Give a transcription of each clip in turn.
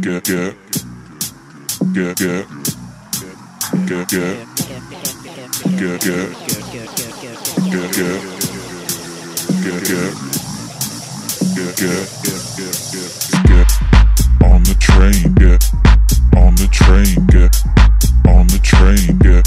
get get get get get get get get get get get get get get get on the train get on the train get on the train get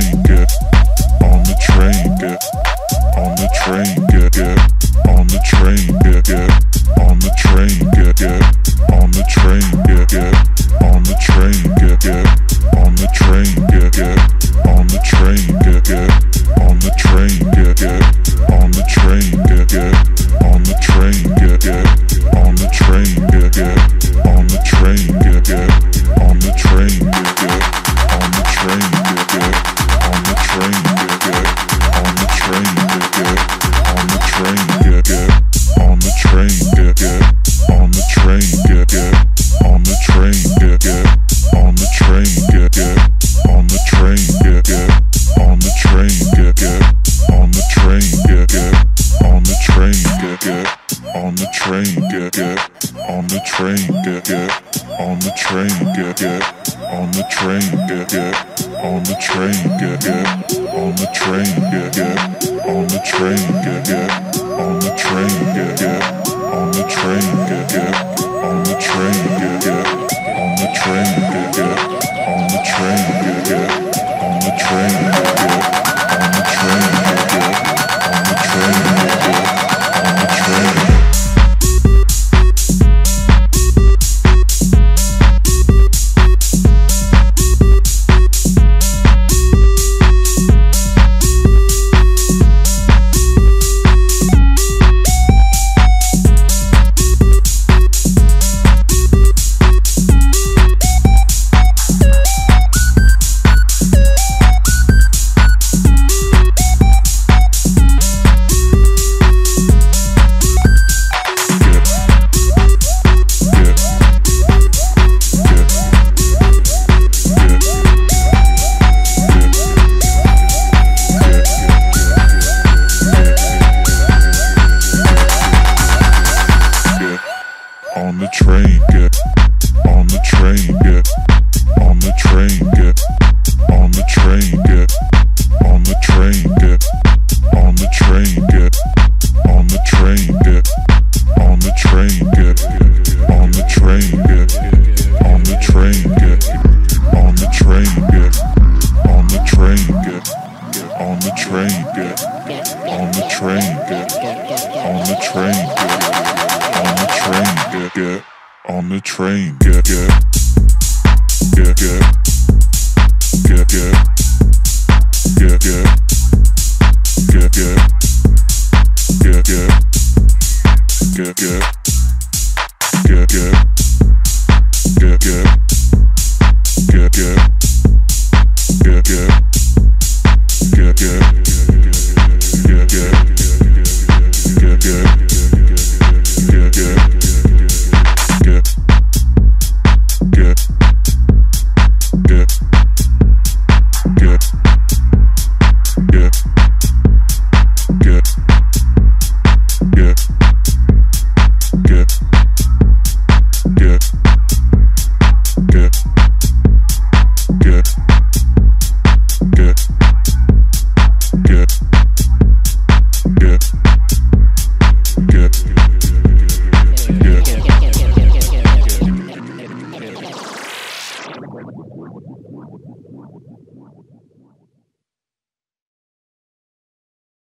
game. train, get get on the train, get get on the train, get get on the train, get get on the train, get get on the train, get get on the train, get get on the train, get get on the train, get get on the train, get get on the train, get get train, get on the train, get on the train, get on the train, get on the train, get on the train, get on the train, get on the train, get on the train, get on the train, get on the train, get on the train, get on the train, get on the train, get on the train, get train, get, get on the train, get, get, get, get, get, get, get, get.